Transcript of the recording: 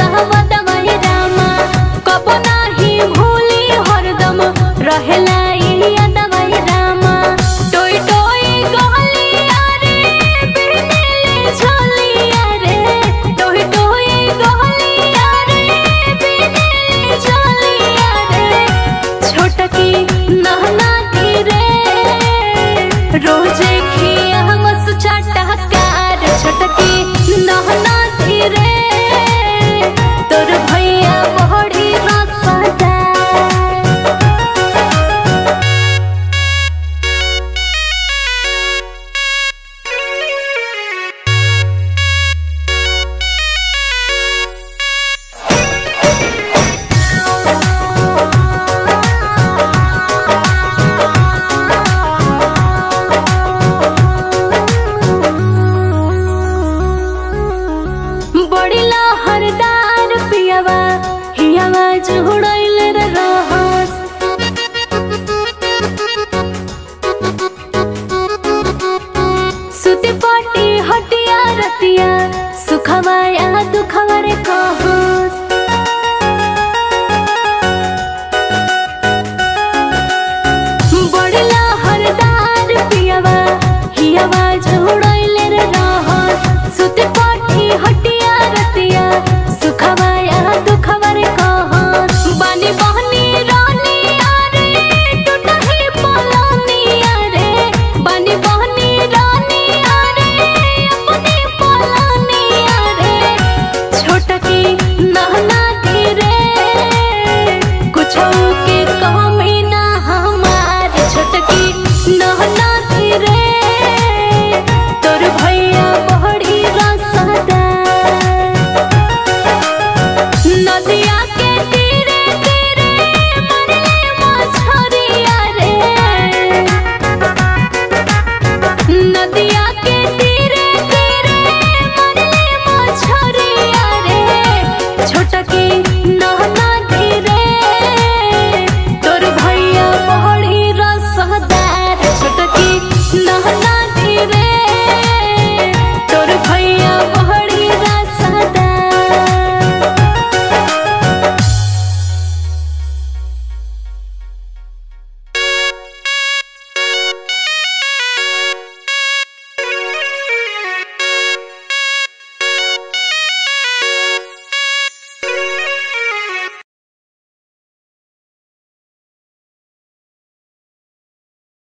ಸಹಮದ छोडिला हरदार पियावा हियावा जुहुडैल र रहस सुते पटी हटिया रतिया सुखवाया या दुखवा कहस